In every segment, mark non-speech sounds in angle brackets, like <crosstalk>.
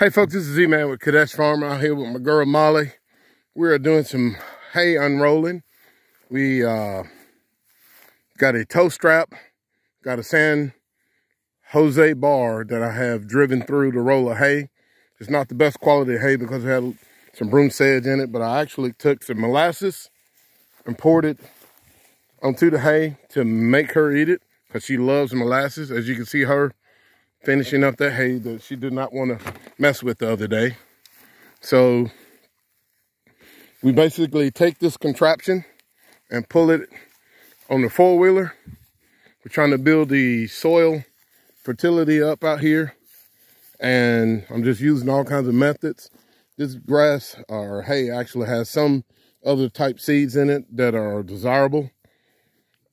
Hey folks, this is Z-Man with Kedesh Farm out here with my girl Molly. We are doing some hay unrolling. We uh, got a tow strap, got a San Jose bar that I have driven through the roll of hay. It's not the best quality hay because it had some broom sedge in it, but I actually took some molasses and poured it onto the hay to make her eat it because she loves molasses. As you can see her finishing up that hay that she did not want to mess with the other day. So we basically take this contraption and pull it on the four-wheeler. We're trying to build the soil fertility up out here. And I'm just using all kinds of methods. This grass or hay actually has some other type seeds in it that are desirable.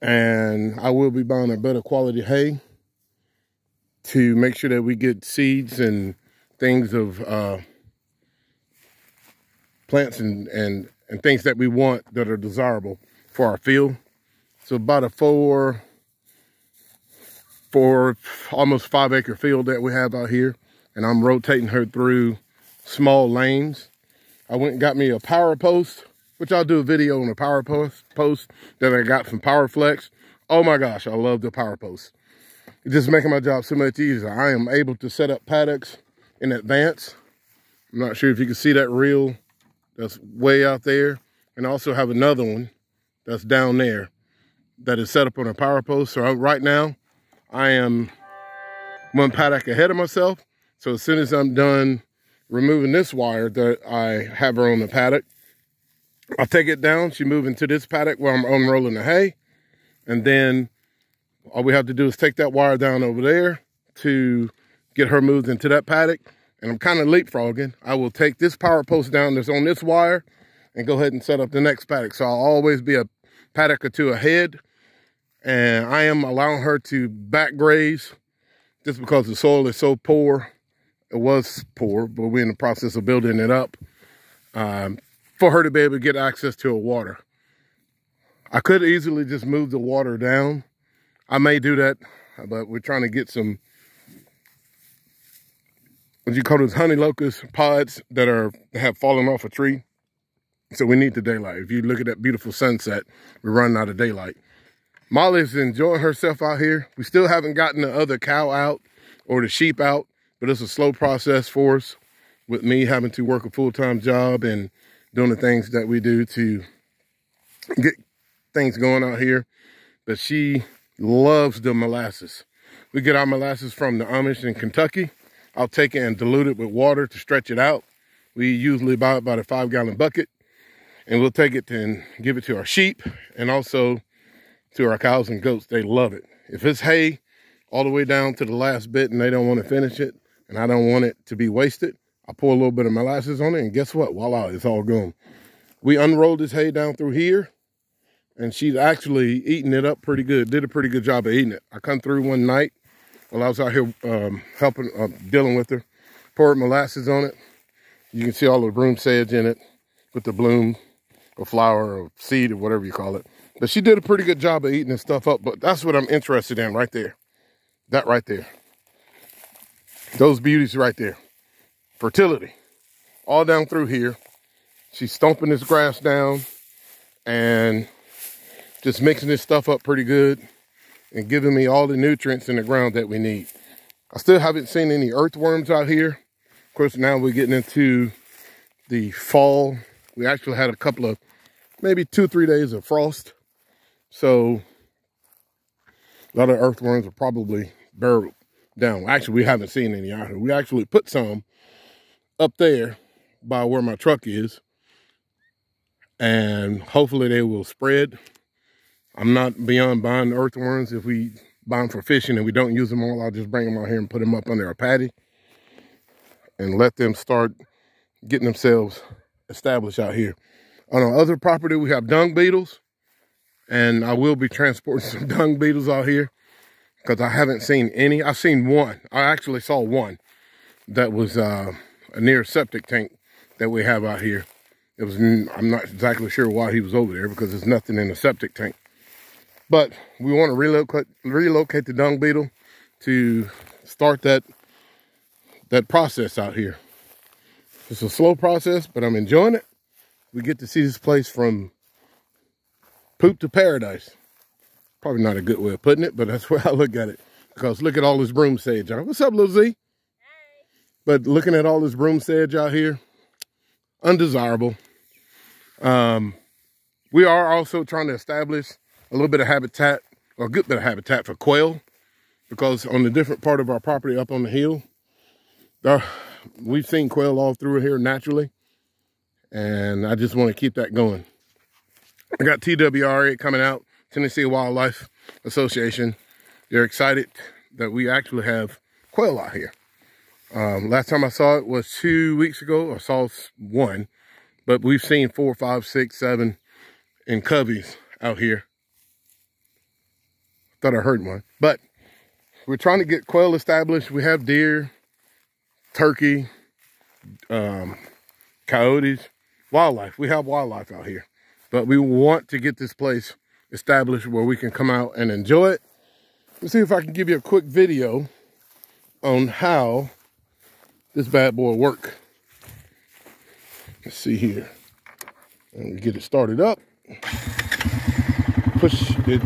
And I will be buying a better quality hay to make sure that we get seeds and things of uh, plants and, and, and things that we want that are desirable for our field. So about a four, four, almost five acre field that we have out here. And I'm rotating her through small lanes. I went and got me a power post, which I'll do a video on a power post, post that I got from PowerFlex. Oh my gosh, I love the power post. Just making my job so much easier. I am able to set up paddocks in advance. I'm not sure if you can see that reel that's way out there. And also have another one that's down there that is set up on a power post. So right now, I am one paddock ahead of myself. So as soon as I'm done removing this wire that I have her on the paddock, I'll take it down. She move into this paddock where I'm unrolling the hay. And then all we have to do is take that wire down over there to get her moved into that paddock. And I'm kind of leapfrogging. I will take this power post down that's on this wire and go ahead and set up the next paddock. So I'll always be a paddock or two ahead. And I am allowing her to back graze just because the soil is so poor. It was poor, but we're in the process of building it up um, for her to be able to get access to a water. I could easily just move the water down. I may do that, but we're trying to get some, what you call those honey locust pods that are have fallen off a tree. So we need the daylight. If you look at that beautiful sunset, we're running out of daylight. Molly's enjoying herself out here. We still haven't gotten the other cow out or the sheep out, but it's a slow process for us with me having to work a full-time job and doing the things that we do to get things going out here. But she loves the molasses. We get our molasses from the Amish in Kentucky. I'll take it and dilute it with water to stretch it out. We usually buy about a five gallon bucket and we'll take it and give it to our sheep and also to our cows and goats. They love it. If it's hay all the way down to the last bit and they don't want to finish it and I don't want it to be wasted, I pour a little bit of molasses on it and guess what? Voila, it's all gone. We unrolled this hay down through here and she's actually eating it up pretty good. Did a pretty good job of eating it. I come through one night while I was out here um, helping, uh, dealing with her, poured molasses on it. You can see all the broom sedge in it with the bloom or flower or seed or whatever you call it. But she did a pretty good job of eating this stuff up. But that's what I'm interested in right there. That right there. Those beauties right there. Fertility. All down through here. She's stomping this grass down and just mixing this stuff up pretty good and giving me all the nutrients in the ground that we need. I still haven't seen any earthworms out here. Of course, now we're getting into the fall. We actually had a couple of, maybe two, three days of frost. So a lot of earthworms are probably buried down. Actually, we haven't seen any out here. We actually put some up there by where my truck is. And hopefully they will spread. I'm not beyond buying earthworms. If we buy them for fishing and we don't use them all, I'll just bring them out here and put them up under a patty and let them start getting themselves established out here. On our other property, we have dung beetles and I will be transporting <laughs> some dung beetles out here because I haven't seen any. I've seen one. I actually saw one that was uh, a near septic tank that we have out here. It was, I'm not exactly sure why he was over there because there's nothing in the septic tank. But we want to relocate, relocate the dung beetle to start that, that process out here. It's a slow process, but I'm enjoying it. We get to see this place from poop to paradise. Probably not a good way of putting it, but that's <laughs> where I look at it. Because look at all this broom sage. What's up, Lil Z? But looking at all this broom sage out here, undesirable. Um, we are also trying to establish a little bit of habitat, or a good bit of habitat for quail, because on the different part of our property up on the hill, there, we've seen quail all through here naturally, and I just want to keep that going. I got TWRA coming out, Tennessee Wildlife Association. They're excited that we actually have quail out here. Um, last time I saw it was two weeks ago. I saw one, but we've seen four, five, six, seven in coveys out here. Thought I heard one, but we're trying to get quail established. We have deer, turkey, um, coyotes, wildlife. We have wildlife out here, but we want to get this place established where we can come out and enjoy it. Let's see if I can give you a quick video on how this bad boy work. Let's see here. And get it started up. Push it,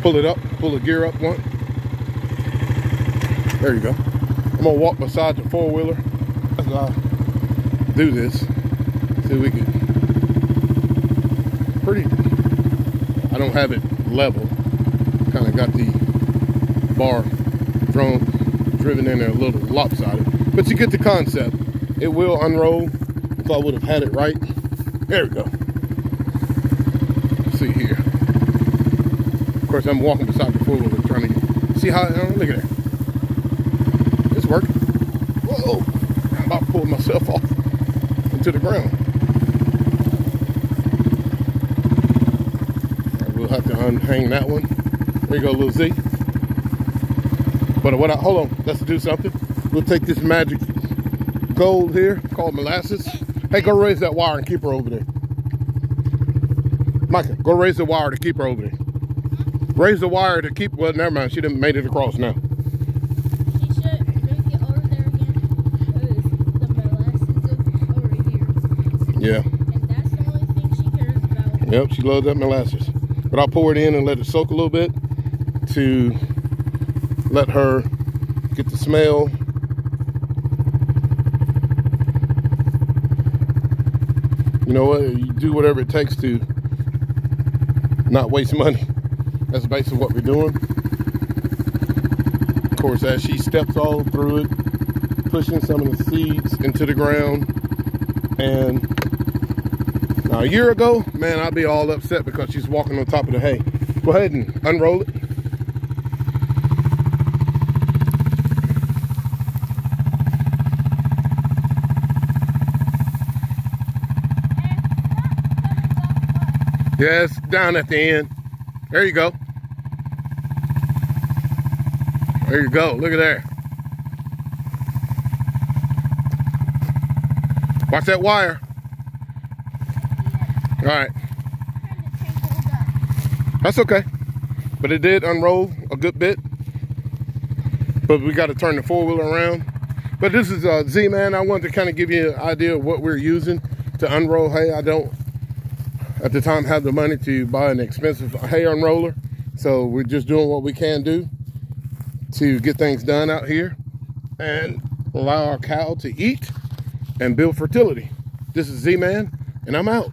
pull it up, pull the gear up one. There you go. I'm gonna walk beside the four-wheeler as I do this. See if we can pretty I don't have it level. Kind of got the bar drone driven in there a little lopsided. But you get the concept. It will unroll if I would have had it right. There we go. Let's see here. Of course, I'm walking beside the four-wheeler trying to see how, oh, look at that. It's working. Whoa, I'm about to pull myself off into the ground. We'll have to unhang that one. There you go, little Z. But what I, hold on, let's do something. We'll take this magic gold here called molasses. Hey, go raise that wire and keep her over there. Micah, go raise the wire to keep her over there. Raise the wire to keep, well, never mind. She didn't made it across now. She should move it over there again because the molasses is over here. Yeah. And that's the only thing she cares about. Yep, she loves that molasses. But I'll pour it in and let it soak a little bit to let her get the smell you know what, you do whatever it takes to not waste money. That's basically what we're doing. Of course, as she steps all through it, pushing some of the seeds into the ground. And now a year ago, man, I'd be all upset because she's walking on top of the hay. Go ahead and unroll it. Yes, down at the end. There you go. There you go. Look at there. Watch that wire. All right. That's okay. But it did unroll a good bit. But we got to turn the four-wheeler around. But this is uh, Z-Man. I wanted to kind of give you an idea of what we're using to unroll hay. I don't at the time have the money to buy an expensive hay unroller. So we're just doing what we can do to get things done out here and allow our cow to eat and build fertility. This is Z-Man, and I'm out.